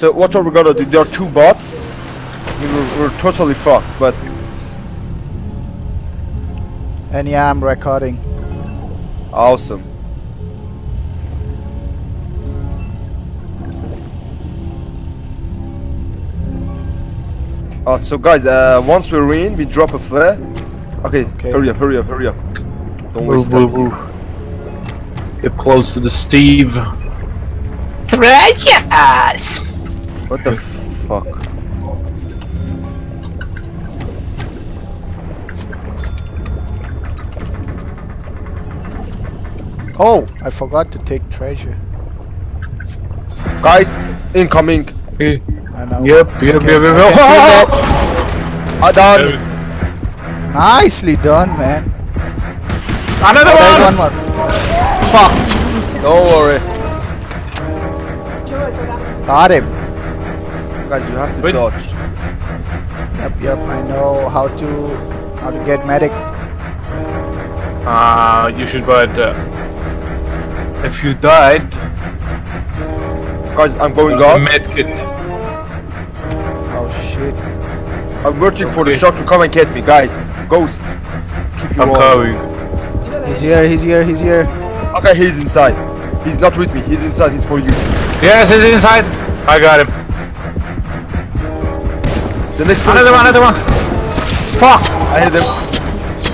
So what are we gonna do? There are two bots. We We're, we're totally fucked, but And yeah, I'm recording. awesome. Oh, so guys, uh, once we're in, we drop a flare. Okay, Okay. hurry up, hurry up, hurry up. Don't Woo, waste woo, time. woo. Get close to the Steve. Precious! What the fuck? Oh, I forgot to take treasure. Guys, incoming. Yep, I know. yep, yep, Okay, yep, I yep. can I ah, done. Nicely done, man. Another Oh, there's one! one more. Fuck. Don't worry. Got him. Guys, you have to Wait. dodge. Yep, yep. I know how to how to get medic. Ah, you should but uh, if you died, Guys, I'm going a out. medkit. Oh shit. I'm waiting for the Okay. shark to come and get me, guys. Ghost. Keep your I'm wall. coming. He's here. He's here. He's here. Okay, he's inside. He's not with me. He's inside. He's for you. Yes, he's inside. I got him. The next one. Another one, another one. Fuck! I hit him.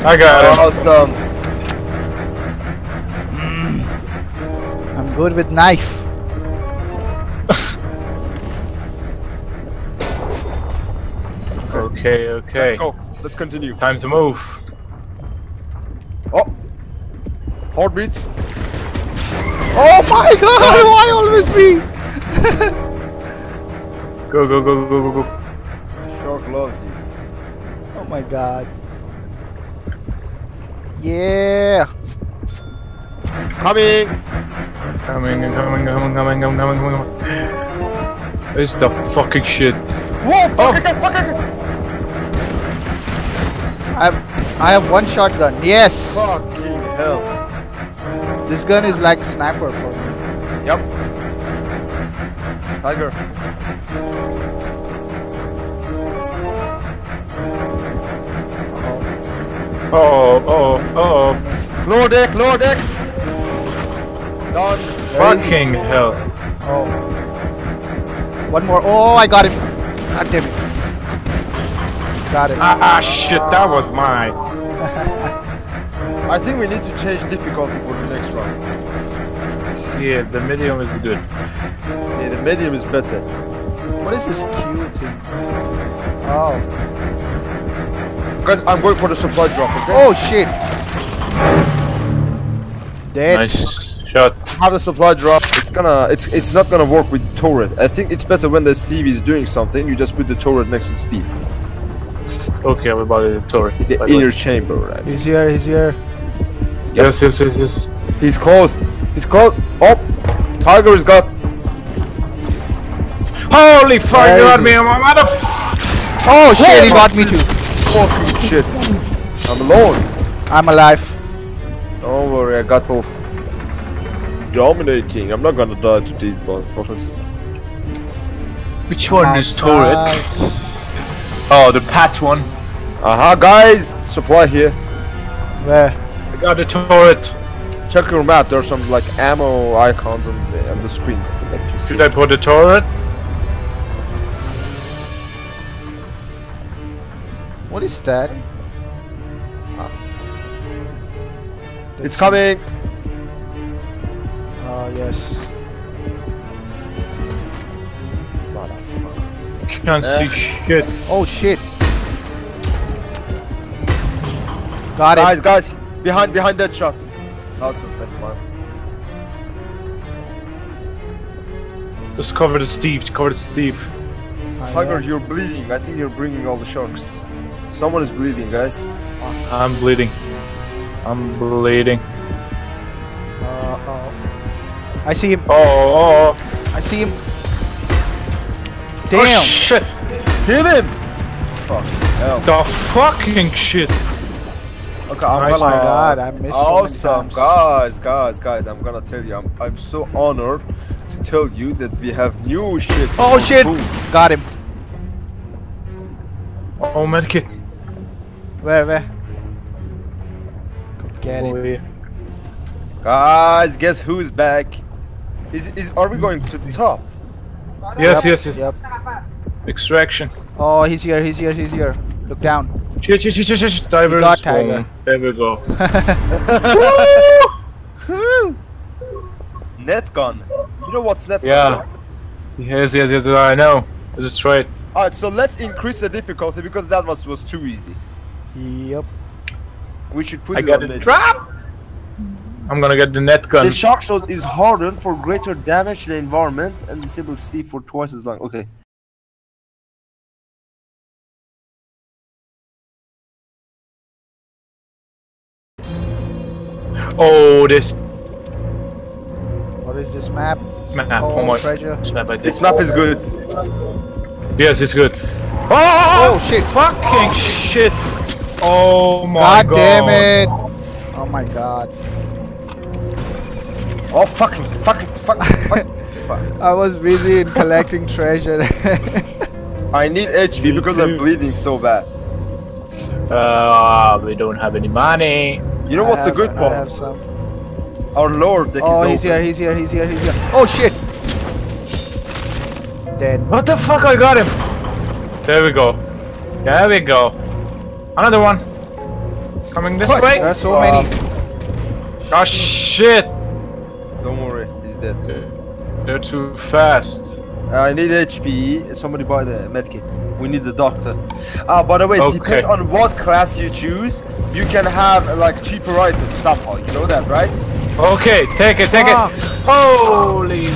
I got him. Awesome. Mm. I'm good with knife. Okay, okay. Let's go. Let's continue. Time to move. Oh. Heartbeats. Oh my god! Why always me? Go, go, go, go, go, go. Shark loves you. Oh my god. Yeah. Coming. Coming, coming, coming, coming, coming, coming, coming. This the fucking shit. Whoa! Fuck! Oh. I can't, fuck! I can't. I have, I have one shotgun. Yes. Fucking hell. This gun is like sniper for me. Yep. Tiger. Oh, oh, oh, Lower deck. Lower deck. Done. fucking hell. Oh. One more. Oh, I got him. God damn it. Got it. Ah, shit, that was mine. I think we need to change difficulty for the next round. Yeah, the medium is good. Yeah, the medium is better. What is this Q thing? Oh. Guys, I'm going for the supply drop. Okay. Oh shit. Dead. Nice shot. have the supply drop. It's gonna, it's it's not gonna work with the turret. I think it's better when the Steve is doing something. You just put the turret next to Steve, Okay, I'm about the turret. the by the way. inner chamber. Right? He's here. He's here. Yes, yes, yes, yes. He's close. He's close. Oh, Tiger is got. Holy fuck, Where you is got me, I'm mother. Oh shit! He got me too. Fucking shit. I'm alone. I'm alive. Don't worry, I got both. Dominating. I'm not gonna die to these motherfuckers. Which one is turret? Oh, the pat one. Aha, guys. Supply here. Where? I got the turret. Check your map. There's some like ammo icons on the, on the screens that you. Should I put the turret? Is that? It's coming. Oh yes. Motherfucker. Can't Eh. see shit. Oh shit. Got Guys, it. guys, behind, behind that shot. Awesome, thank you, man. Just cover the Steve, cover the Steve. Tiger, you're bleeding. I think you're bringing all the sharks. Someone is bleeding, guys. I'm bleeding. I'm bleeding. Uh, oh. I see him. Oh, oh, I see him. oh. Damn. Oh, shit. Hit him! Fuck hell. The fucking shit. Okay, I'm Nice. gonna. Oh my God, I missed so many awesome, times. guys, guys, guys. I'm gonna tell you, I'm, I'm so honored to tell you that we have new shit. Oh shit! Boom. Got him. Oh, medkit. Where, where? Go Get him. yeah. Guys, guess who's back? Is is are we going to the top? Yes, Yep, yes, yes. Yep. Extraction. Oh, he's here, he's here, he's here. Look down. Shit, shit, shit, shit, shit, shit. Divers. got Tiger. Boom. There we go. Netgun. You know what's netgun? Yeah. Yes, yes, yes, I know. This is right. Alright, so let's increase the difficulty because that was was too easy. Yep. We should put I it got on a trap. I'm gonna get the net gun. The shock shot is hardened for greater damage to the environment and disables Steve for twice as long. Okay. Oh, this What is this map? map. Oh, Oh, my. treasure. This map This map is good. Yes, it's good. Oh Oh, oh! shit! fucking shit! Oh my God, god. damn it! Oh my god. Oh fucking fucking fuck fuck. fuck. I was busy in collecting treasure. I need HP because I'm bleeding so bad. Uh, we don't have any money. You know I what's the have- good I part? have some. Our lord deck Oh, is he's here, he's here, he's here, he's here. Oh shit! Dead. What the fuck? I got him. There we go. There we go. Another one. Coming this What? way. There are so Uh, many. Oh shit! Don't worry, he's dead. They're too fast. Uh, I need HP. Somebody buy the medkit. We need the doctor. Ah, by the way, Okay. depends on what class you choose. You can have like cheaper items somehow. You know that, right? Okay, take it, take Fuck. it. Holy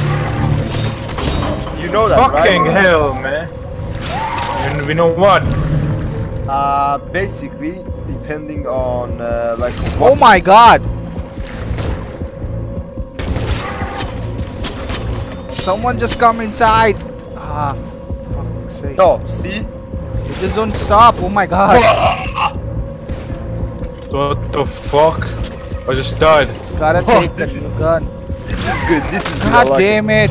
You know that, fucking right? hell, man. And we know what? Uh, basically, depending on uh, like. Oh my god! Someone just come inside! Ah, fuck's sake. No, see. It just don't stop, oh my god. What the fuck? I just died. Gotta Oh, take the this is- new gun. This is good. This is good. I God like it. damn it!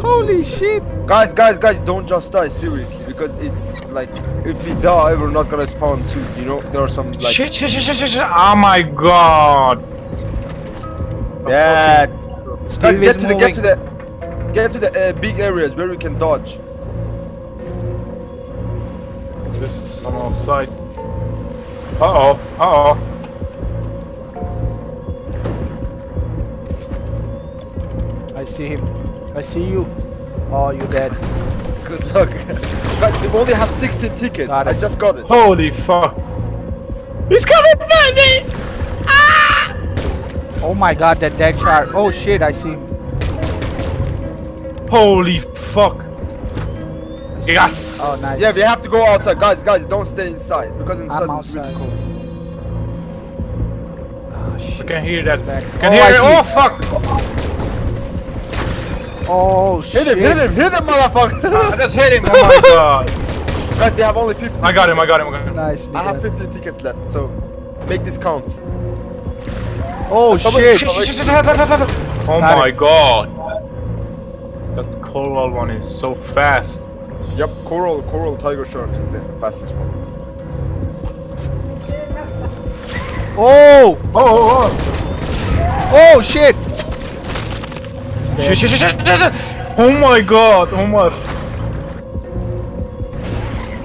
Holy shit! Guys, guys, guys, don't just die seriously because it's like if we die, we're not gonna spawn soon. You know, there are some like shit, shit, shit, shit, shit, shit. Oh my god. yeah. Steve Guys, get is to the get to the get to the uh, big areas where we can dodge. This is on our side. Uh oh, uh oh. I see him. I see you. Oh, you're dead. Good luck. Guys, we only have 16 tickets. Got I it. just got it. Holy fuck. He's coming for me! Ah! Oh my god, that dead shark. Oh shit, I see. Holy fuck. I see Yes! him. Oh, nice. Yeah, we have to go outside, guys. Guys, don't stay inside because inside I'm it's really outside. cold. Oh, shit. I can hear that. back. I can Oh, hear I it. see. Oh fuck! Oh shit. Hit him! Hit him! Hit him, motherfucker! I just hit him. Oh my god. guys, we have only 15. I got him, I got him, I got him. Nice. I have 15 tickets left, so make this count. Oh shit. Shit, shit, shit, shit, help, help, help, help. Oh Got my it. god. That coral one is so fast. Yep, coral, coral tiger shark is the fastest one. Oh! Oh, oh, Oh shit! oh. Shit, shit, shit, shit, shit, shit. Oh my god. Oh my.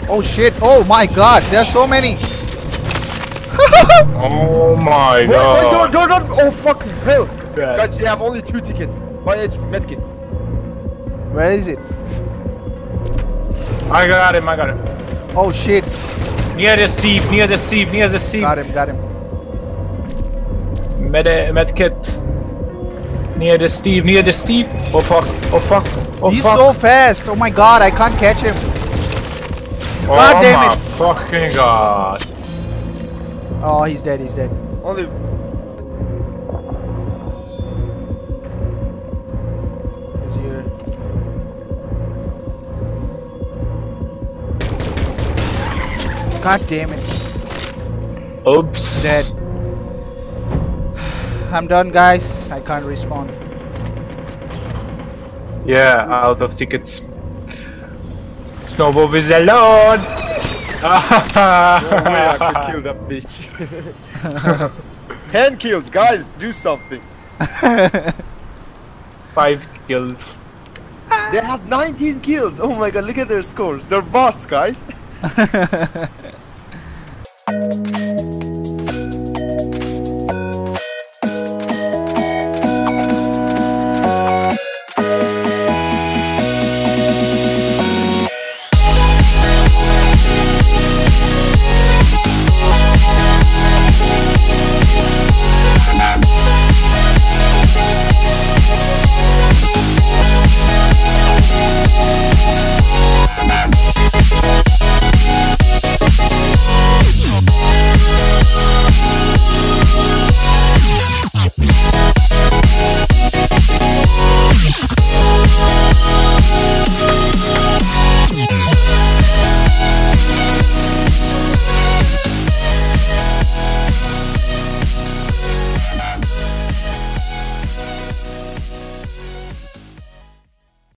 Oh shit! Oh my god! There's so many! Oh my Wait, wait, god. don't, don't, don't! Oh fucking hell! Yes. Guys, we have only two tickets. My HP medkit. Where is it? I got him, I got him. Oh shit! Near the sea, near the sea, near the sea. Got him, got him. Med medkit. Near the Steve, near the Steve. Oh fuck, oh fuck, oh fuck. He's fuck. so fast! Oh my god, I can't catch him! oh God damn my it. fucking god. Oh, he's dead, he's dead. Only. He's here. God damn it. Oops. Dead. I'm done, guys. I can't respawn. Yeah, out of tickets. Snowball is alone! No way I could kill that bitch. 10 kills, guys, do something. Five kills. They had 19 kills. Oh my god, look at their scores. They're bots, guys.